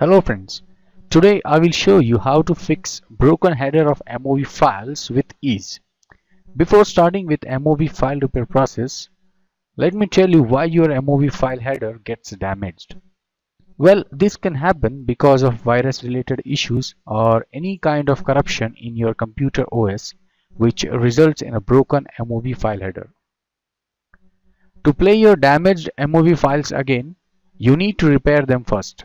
Hello friends, today I will show you how to fix broken header of MOV files with ease. Before starting with MOV file repair process, let me tell you why your MOV file header gets damaged. Well, this can happen because of virus related issues or any kind of corruption in your computer OS which results in a broken MOV file header. To play your damaged MOV files again, you need to repair them first.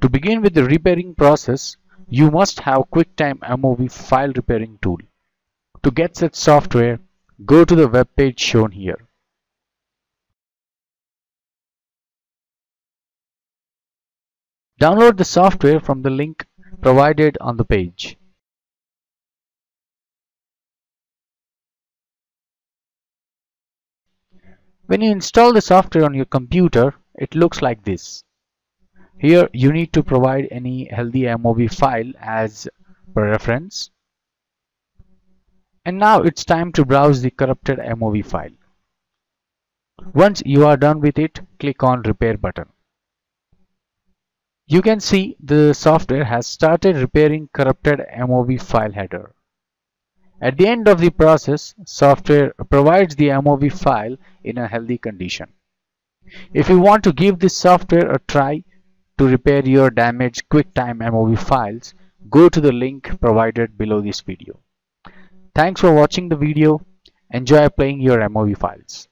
To begin with the repairing process, you must have QuickTime MOV file repairing tool. To get such software, go to the web page shown here. Download the software from the link provided on the page. When you install the software on your computer, it looks like this. Here you need to provide any healthy MOV file as per reference. And now it's time to browse the corrupted MOV file. Once you are done with it, click on repair button. You can see the software has started repairing corrupted MOV file header. At the end of the process, software provides the MOV file in a healthy condition. If you want to give this software a try, to repair your damaged QuickTime MOV files, go to the link provided below this video. Thanks for watching the video. Enjoy playing your MOV files.